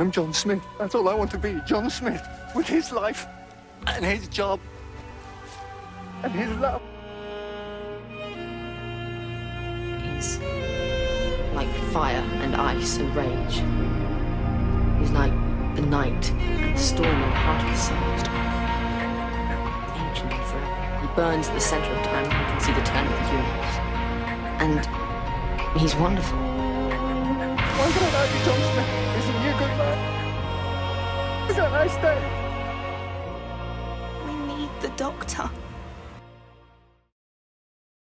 I'm John Smith. That's all I want to be, John Smith, with his life and his job and his love. He's like fire and ice and rage. He's like the night and the storm in the heart of the sun. Ancient and forever. He burns at the center of time and he can see the turn of the universe. And he's wonderful. Why can't I be John Smith? We need the doctor.